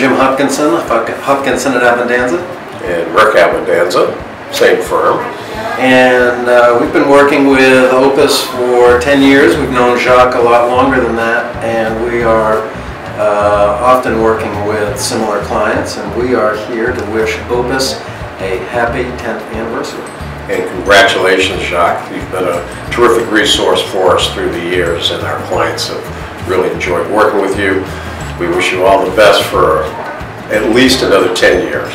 I'm Jim Hopkinson, Hopkinson at Abbondanza. And Rick Abbondanza, same firm. And uh, we've been working with Opus for 10 years. We've known Jacques a lot longer than that, and we are uh, often working with similar clients, and we are here to wish Opus a happy 10th anniversary. And congratulations, Jacques. You've been a terrific resource for us through the years, and our clients have really enjoyed working with you. We wish you all the best for at least another 10 years.